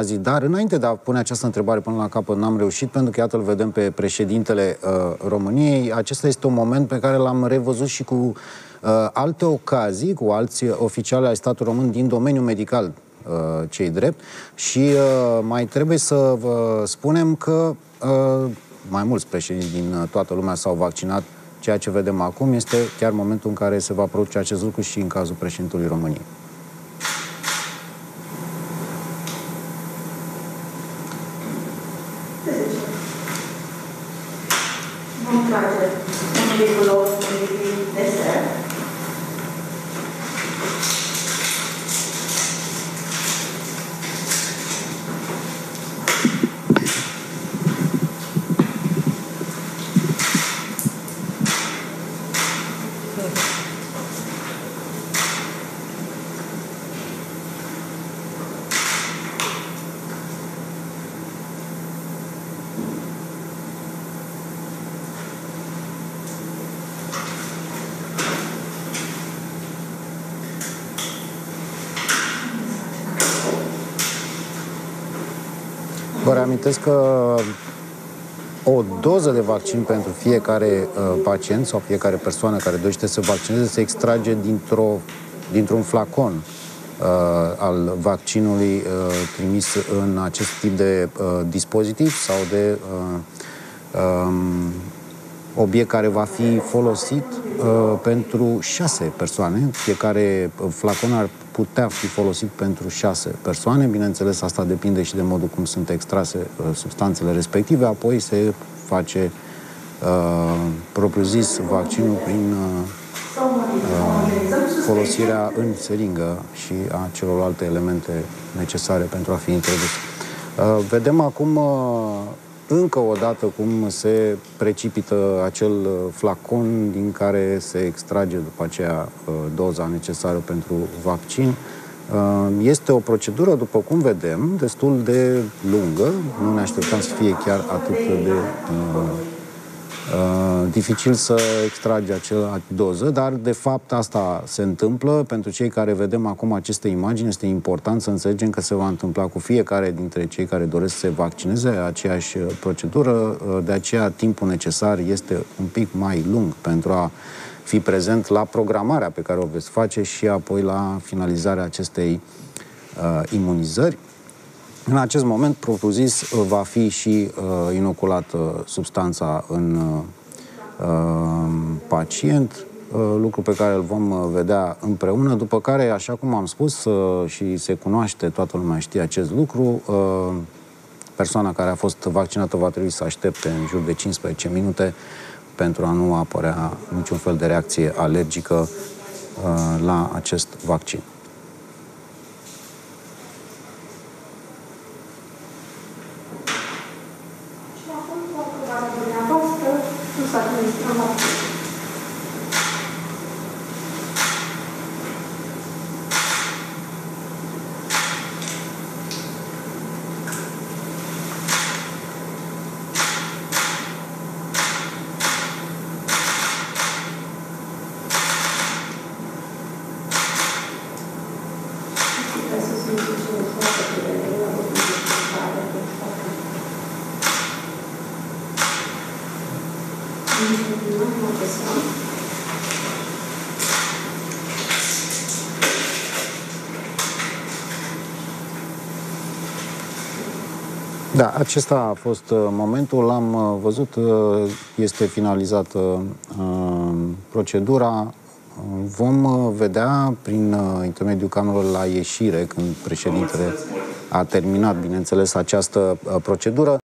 zi, dar înainte de a pune această întrebare până la capăt, n-am reușit, pentru că iată îl vedem pe președintele uh, României. Acesta este un moment pe care l-am revăzut și cu uh, alte ocazii, cu alți oficiali ai statului român din domeniul medical, uh, cei drept, și uh, mai trebuie să vă spunem că uh, mai mulți președinți din uh, toată lumea s-au vaccinat. Ceea ce vedem acum este chiar momentul în care se va produce acest lucru și în cazul președintelui României. Vom trage 1,8 ml de Vă reamintesc că o doză de vaccin pentru fiecare uh, pacient sau fiecare persoană care dorește să vaccineze se extrage dintr-o, dintr-un flacon uh, al vaccinului uh, trimis în acest tip de uh, dispozitiv sau de uh, um, obiect care va fi folosit uh, pentru șase persoane. Fiecare uh, flacon ar putea fi folosit pentru șase persoane. Bineînțeles, asta depinde și de modul cum sunt extrase uh, substanțele respective. Apoi se face uh, propriu-zis vaccinul prin uh, uh, folosirea în seringă și a celorlalte elemente necesare pentru a fi introdus. Uh, vedem acum uh, încă o dată cum se precipită acel uh, flacon din care se extrage după aceea uh, doza necesară pentru vaccin. Uh, este o procedură, după cum vedem, destul de lungă. Nu ne așteptam să fie chiar atât de uh, Uh, dificil să extrage acea doză, dar de fapt asta se întâmplă. Pentru cei care vedem acum aceste imagini, este important să înțelegem că se va întâmpla cu fiecare dintre cei care doresc să se vaccineze aceeași procedură. Uh, de aceea timpul necesar este un pic mai lung pentru a fi prezent la programarea pe care o veți face și apoi la finalizarea acestei uh, imunizări. În acest moment, propriu-zis, va fi și uh, inoculată substanța în uh, pacient, uh, lucru pe care îl vom uh, vedea împreună, după care, așa cum am spus uh, și se cunoaște, toată lumea știe acest lucru, uh, persoana care a fost vaccinată va trebui să aștepte în jur de 15 minute pentru a nu apărea niciun fel de reacție alergică uh, la acest vaccin. Și acum, cu aprobarea dumneavoastră, nu s-a administrat vaccin. Trebuie să se implice în toate priverile la documentare, deci dacă Continuăm acest an. Da, acesta a fost uh, momentul, l-am uh, văzut, uh, este finalizată uh, procedura. Uh, Vom uh, vedea prin uh, intermediul camerelor la ieșire, când președintele a terminat, bineînțeles, această uh, procedură.